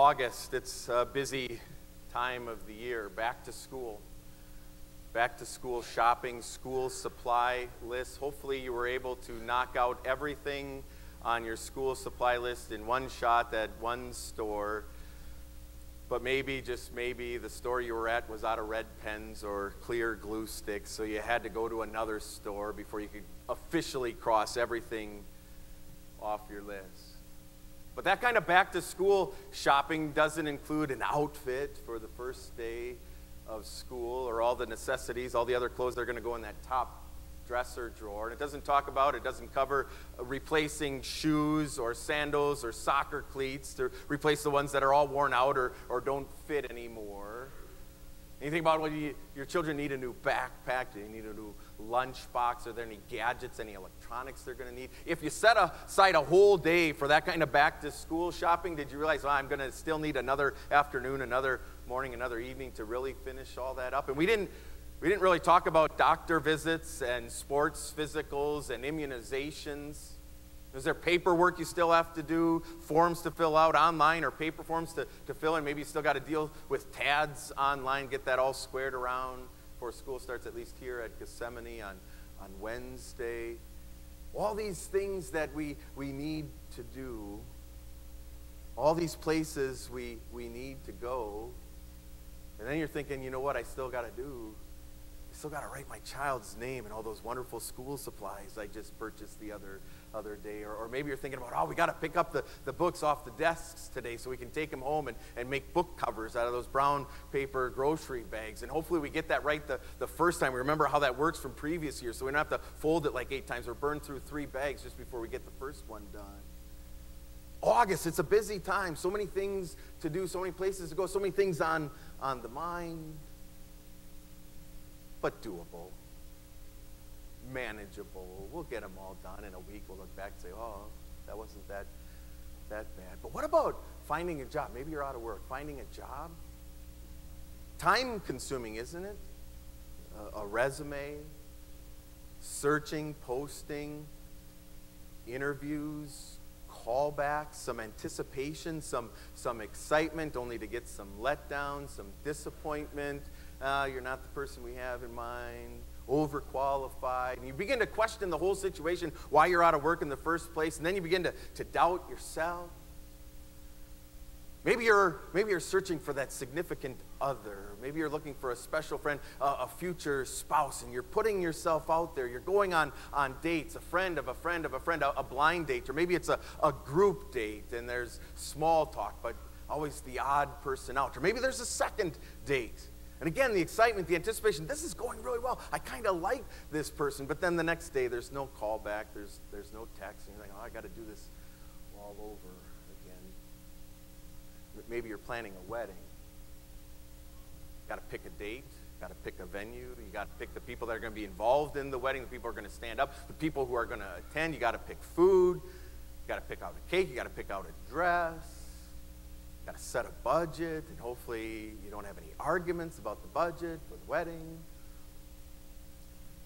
August. It's a busy time of the year. Back to school. Back to school shopping, school supply list. Hopefully, you were able to knock out everything on your school supply list in one shot at one store. But maybe, just maybe, the store you were at was out of red pens or clear glue sticks, so you had to go to another store before you could officially cross everything off your list. But that kind of back to school shopping doesn't include an outfit for the first day of school or all the necessities, all the other clothes that are going to go in that top dresser drawer. And it doesn't talk about, it doesn't cover uh, replacing shoes or sandals or soccer cleats to replace the ones that are all worn out or, or don't fit anymore. Anything about when you, your children need a new backpack, you need a new lunchbox? Are there any gadgets, any electronics they're going to need? If you set aside a whole day for that kind of back to school shopping, did you realize, well, I'm going to still need another afternoon, another morning, another evening to really finish all that up? And we didn't, we didn't really talk about doctor visits and sports physicals and immunizations. Is there paperwork you still have to do, forms to fill out online, or paper forms to, to fill in? Maybe you still got to deal with TADS online, get that all squared around before school starts, at least here at Gethsemane on, on Wednesday. All these things that we, we need to do, all these places we, we need to go. And then you're thinking, you know what, I still got to do? Still got to write my child's name and all those wonderful school supplies I just purchased the other other day. Or, or maybe you're thinking about, oh, we got to pick up the, the books off the desks today so we can take them home and, and make book covers out of those brown paper grocery bags. And hopefully we get that right the, the first time. We remember how that works from previous years so we don't have to fold it like eight times or burn through three bags just before we get the first one done. August, it's a busy time. So many things to do, so many places to go, so many things on, on the mind, but doable manageable. We'll get them all done in a week. We'll look back and say, oh, that wasn't that, that bad. But what about finding a job? Maybe you're out of work. Finding a job? Time consuming, isn't it? a resume, searching, posting, interviews, callbacks, some anticipation, some, some excitement, only to get some letdown, some disappointment. Uh, you're not the person we have in mind overqualified. And you begin to question the whole situation, why you're out of work in the first place, and then you begin to, to doubt yourself. Maybe you're, maybe you're searching for that significant other. Maybe you're looking for a special friend, a future spouse, and you're putting yourself out there. You're going on, on dates, a friend of a friend of a friend, a, a blind date, or maybe it's a, a group date and there's small talk, but always the odd person out. Or maybe there's a second date and again, the excitement, the anticipation, this is going really well. I kind of like this person. But then the next day, there's no callback, there's, there's no text. And you're like, oh, I got to do this all over again. Maybe you're planning a wedding. Got to pick a date, got to pick a venue, you got to pick the people that are going to be involved in the wedding, the people who are going to stand up, the people who are going to attend. You got to pick food, you got to pick out a cake, you got to pick out a dress set a budget, and hopefully you don't have any arguments about the budget for the wedding.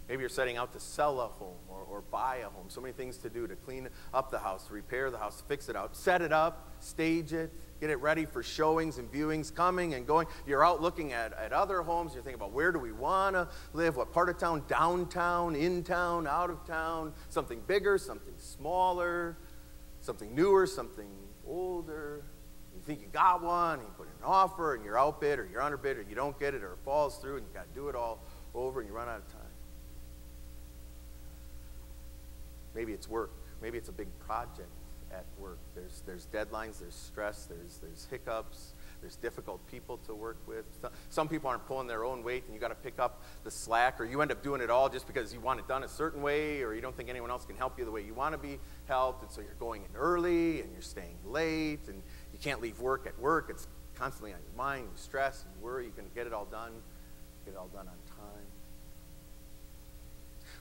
Maybe you're setting out to sell a home or, or buy a home. So many things to do to clean up the house, repair the house, fix it out, set it up, stage it, get it ready for showings and viewings coming and going. You're out looking at, at other homes. You're thinking about where do we want to live, what part of town, downtown, in town, out of town, something bigger, something smaller, something newer, something older think you got one, and you put in an offer, and you're outbid, or you're underbid, or you don't get it, or it falls through, and you got to do it all over, and you run out of time. Maybe it's work. Maybe it's a big project at work. There's, there's deadlines, there's stress, there's, there's hiccups, there's difficult people to work with. Some people aren't pulling their own weight, and you got to pick up the slack, or you end up doing it all just because you want it done a certain way, or you don't think anyone else can help you the way you want to be helped, and so you're going in early, and you're staying late, and can't leave work at work. It's constantly on your mind. You stress and worry. You can get it all done, get it all done on time.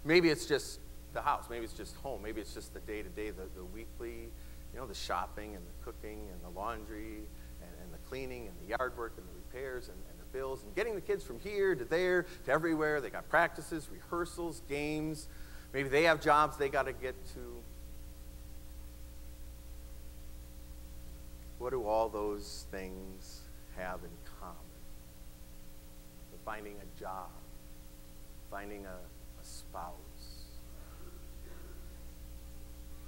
Maybe it's just the house. Maybe it's just home. Maybe it's just the day to day, the weekly, you know, the shopping and the cooking and the laundry and, and the cleaning and the yard work and the repairs and, and the bills and getting the kids from here to there to everywhere. They got practices, rehearsals, games. Maybe they have jobs they got to get to. What do all those things have in common? Finding a job, finding a, a spouse,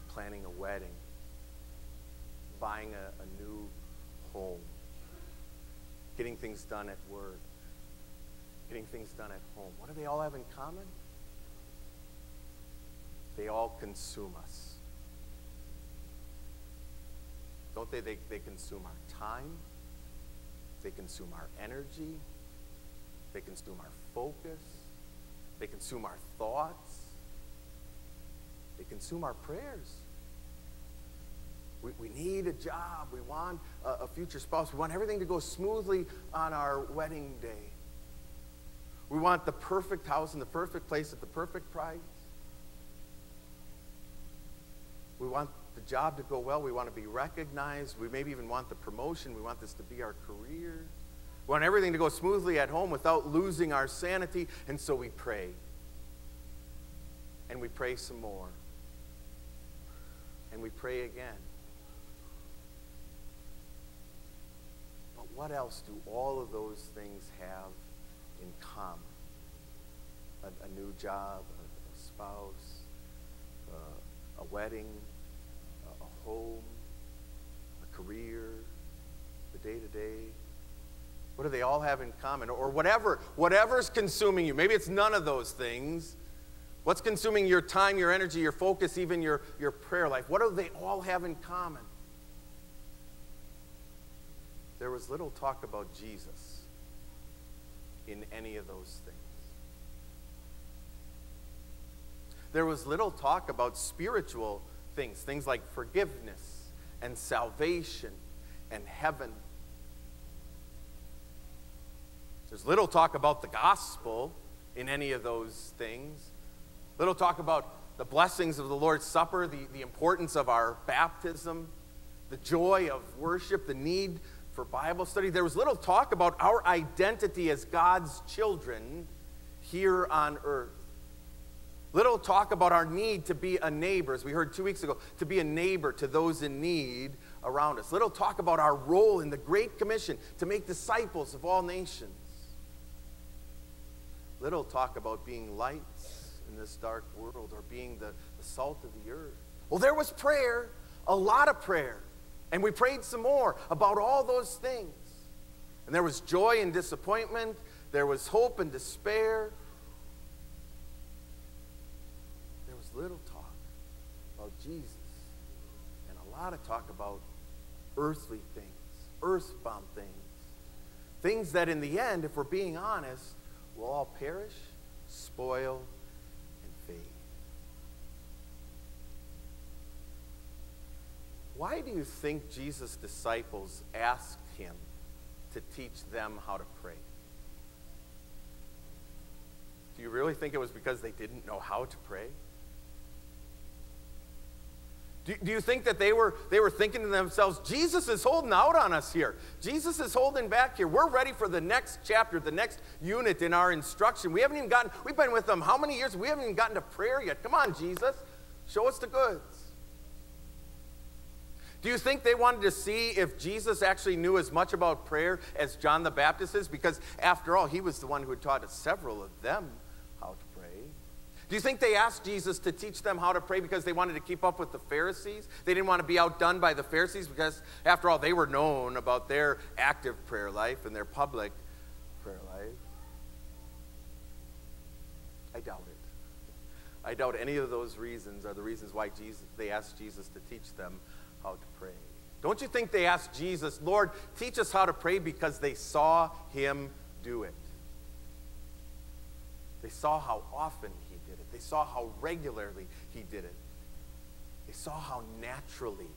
planning a wedding, buying a, a new home, getting things done at work, getting things done at home. What do they all have in common? They all consume us. Don't they? They, they consume our time, they consume our energy, they consume our focus, they consume our thoughts, they consume our prayers. We, we need a job. We want a, a future spouse. We want everything to go smoothly on our wedding day. We want the perfect house in the perfect place at the perfect price. We want the job to go well. We want to be recognized. We maybe even want the promotion. We want this to be our career. We want everything to go smoothly at home without losing our sanity. And so we pray. And we pray some more. And we pray again. But what else do all of those things have in common? A, a new job, a, a spouse, uh, a wedding, home, a career, the day to day? What do they all have in common? Or whatever, whatever's consuming you. Maybe it's none of those things. What's consuming your time, your energy, your focus, even your, your prayer life? What do they all have in common? There was little talk about Jesus in any of those things. There was little talk about spiritual things, things like forgiveness and salvation and heaven. There's little talk about the gospel in any of those things. Little talk about the blessings of the Lord's Supper, the, the importance of our baptism, the joy of worship, the need for Bible study. There was little talk about our identity as God's children here on earth. Little talk about our need to be a neighbor, as we heard two weeks ago, to be a neighbor to those in need around us. Little talk about our role in the Great Commission to make disciples of all nations. Little talk about being lights in this dark world or being the, the salt of the earth. Well, there was prayer, a lot of prayer. And we prayed some more about all those things. And there was joy and disappointment, there was hope and despair. little talk about Jesus and a lot of talk about earthly things, earthbound things. Things that in the end, if we're being honest, will all perish, spoil, and fade. Why do you think Jesus' disciples asked him to teach them how to pray? Do you really think it was because they didn't know how to pray? Do, do you think that they were, they were thinking to themselves, Jesus is holding out on us here? Jesus is holding back here. We're ready for the next chapter, the next unit in our instruction. We haven't even gotten, we've been with them how many years? We haven't even gotten to prayer yet. Come on, Jesus. Show us the goods. Do you think they wanted to see if Jesus actually knew as much about prayer as John the Baptist is? Because after all, he was the one who had taught several of them do you think they asked Jesus to teach them how to pray because they wanted to keep up with the Pharisees? They didn't want to be outdone by the Pharisees because, after all, they were known about their active prayer life and their public prayer life? I doubt it. I doubt any of those reasons are the reasons why Jesus, they asked Jesus to teach them how to pray. Don't you think they asked Jesus, Lord, teach us how to pray because they saw him do it? They saw how often they saw how regularly he did it. They saw how naturally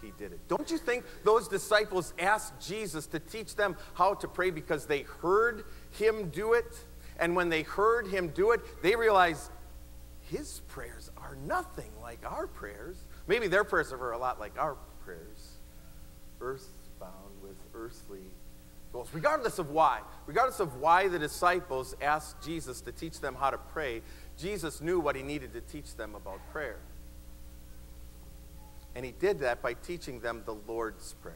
he did it. Don't you think those disciples asked Jesus to teach them how to pray because they heard him do it? And when they heard him do it, they realized his prayers are nothing like our prayers. Maybe their prayers are a lot like our prayers, earthbound with earthly goals. Regardless of why, regardless of why the disciples asked Jesus to teach them how to pray, Jesus knew what he needed to teach them about prayer. And he did that by teaching them the Lord's Prayer.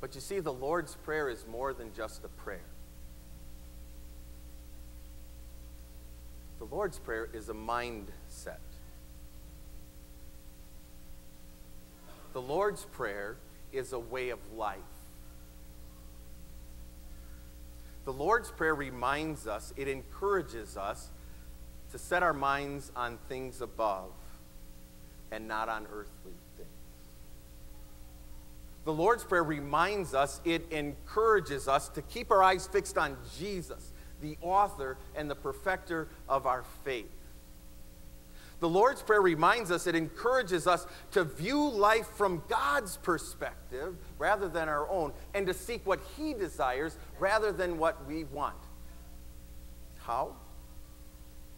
But you see, the Lord's Prayer is more than just a prayer. The Lord's Prayer is a mindset. The Lord's Prayer is a way of life. The Lord's Prayer reminds us, it encourages us to set our minds on things above and not on earthly things. The Lord's Prayer reminds us, it encourages us to keep our eyes fixed on Jesus, the author and the perfecter of our faith. The Lord's Prayer reminds us, it encourages us to view life from God's perspective rather than our own, and to seek what He desires rather than what we want. How?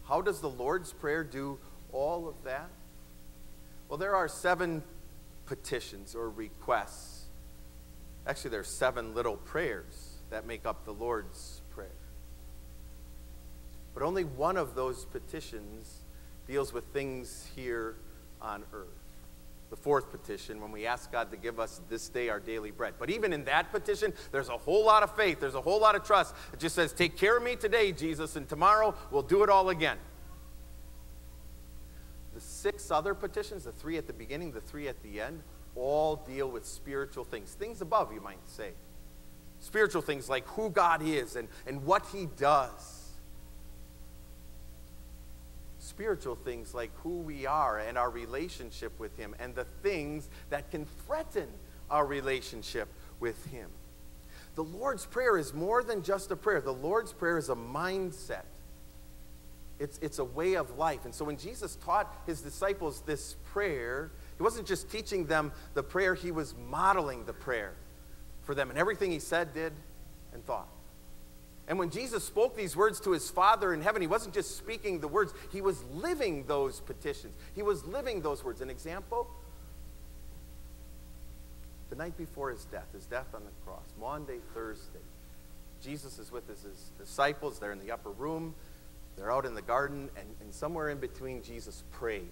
How does the Lord's Prayer do all of that? Well, there are seven petitions or requests. Actually, there are seven little prayers that make up the Lord's Prayer. But only one of those petitions deals with things here on earth. The fourth petition, when we ask God to give us this day our daily bread. But even in that petition, there's a whole lot of faith, there's a whole lot of trust. It just says, Take care of me today, Jesus, and tomorrow we'll do it all again. The six other petitions, the three at the beginning, the three at the end, all deal with spiritual things, things above, you might say. Spiritual things like who God is and, and what He does spiritual things like who we are and our relationship with Him and the things that can threaten our relationship with Him. The Lord's Prayer is more than just a prayer, the Lord's Prayer is a mindset. It's, it's a way of life. And so when Jesus taught his disciples this prayer, he wasn't just teaching them the prayer, he was modeling the prayer for them and everything he said, did, and thought. And when Jesus spoke these words to his Father in heaven, he wasn't just speaking the words, he was living those petitions. He was living those words. An example? The night before his death, his death on the cross, Maundy, Thursday. Jesus is with his, his disciples. They're in the upper room. They're out in the garden, and, and somewhere in between, Jesus prays.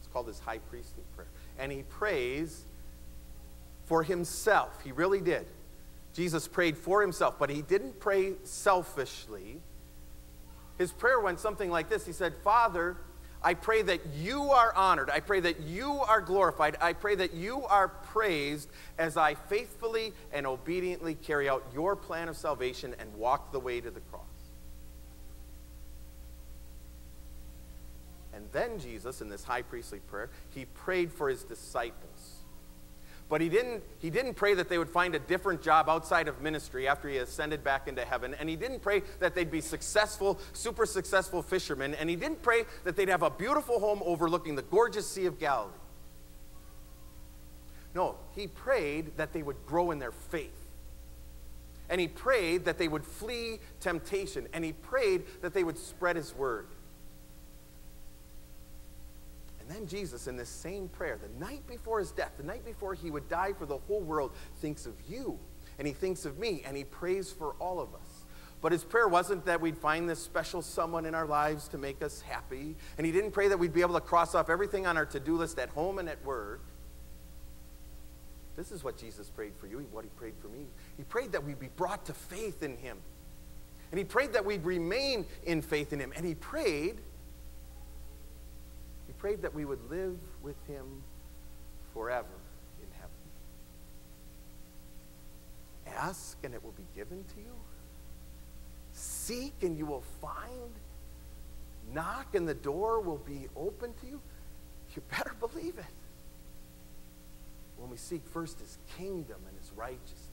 It's called his high priestly prayer. And he prays for himself. He really did. Jesus prayed for himself, but he didn't pray selfishly. His prayer went something like this He said, Father, I pray that you are honored. I pray that you are glorified. I pray that you are praised as I faithfully and obediently carry out your plan of salvation and walk the way to the cross. And then Jesus, in this high priestly prayer, he prayed for his disciples. But he didn't, he didn't pray that they would find a different job outside of ministry after he ascended back into heaven. And he didn't pray that they'd be successful, super successful fishermen. And he didn't pray that they'd have a beautiful home overlooking the gorgeous Sea of Galilee. No, he prayed that they would grow in their faith. And he prayed that they would flee temptation. And he prayed that they would spread his word. And then Jesus, in this same prayer, the night before his death, the night before he would die for the whole world, thinks of you and he thinks of me and he prays for all of us. But his prayer wasn't that we'd find this special someone in our lives to make us happy. And he didn't pray that we'd be able to cross off everything on our to do list at home and at work. This is what Jesus prayed for you, what he prayed for me. He prayed that we'd be brought to faith in him. And he prayed that we'd remain in faith in him. And he prayed prayed that we would live with him forever in heaven. Ask and it will be given to you. Seek and you will find. Knock and the door will be open to you. You better believe it. When we seek first his kingdom and his righteousness.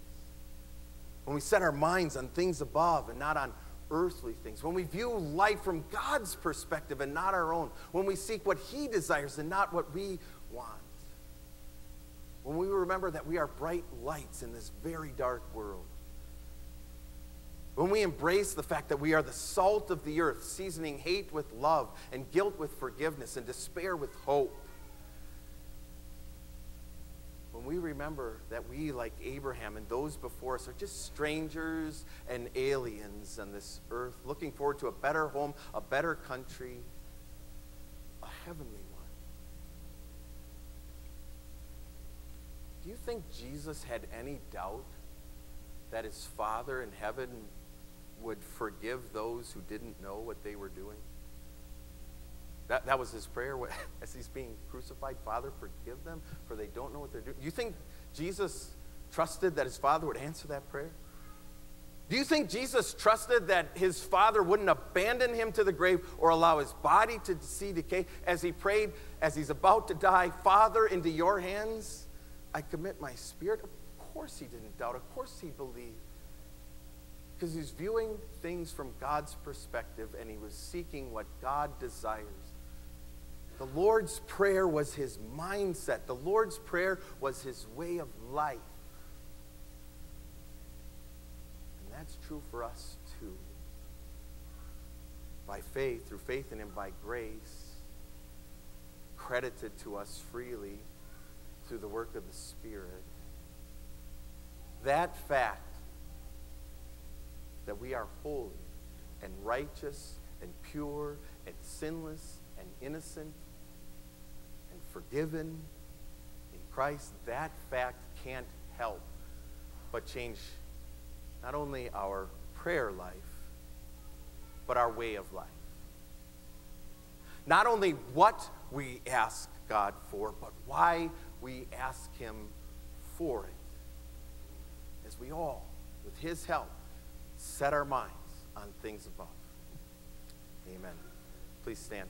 When we set our minds on things above and not on earthly things, when we view life from God's perspective and not our own, when we seek what He desires and not what we want, when we remember that we are bright lights in this very dark world, when we embrace the fact that we are the salt of the earth, seasoning hate with love and guilt with forgiveness and despair with hope, when we remember that we, like Abraham and those before us, are just strangers and aliens on this earth, looking forward to a better home, a better country, a heavenly one. Do you think Jesus had any doubt that his Father in heaven would forgive those who didn't know what they were doing? That, that was his prayer as he's being crucified. Father, forgive them, for they don't know what they're doing. Do you think Jesus trusted that his Father would answer that prayer? Do you think Jesus trusted that his Father wouldn't abandon him to the grave or allow his body to see decay as he prayed, as he's about to die, Father, into your hands I commit my spirit? Of course he didn't doubt. Of course he believed because he's viewing things from God's perspective and he was seeking what God desires. The Lord's Prayer was his mindset, the Lord's Prayer was his way of life. And that's true for us too. By faith, through faith in him, by grace, credited to us freely through the work of the Spirit. That fact that we are holy and righteous and pure and sinless and innocent forgiven in Christ, that fact can't help but change not only our prayer life, but our way of life. Not only what we ask God for, but why we ask Him for it. As we all, with His help, set our minds on things above. Amen. Please stand.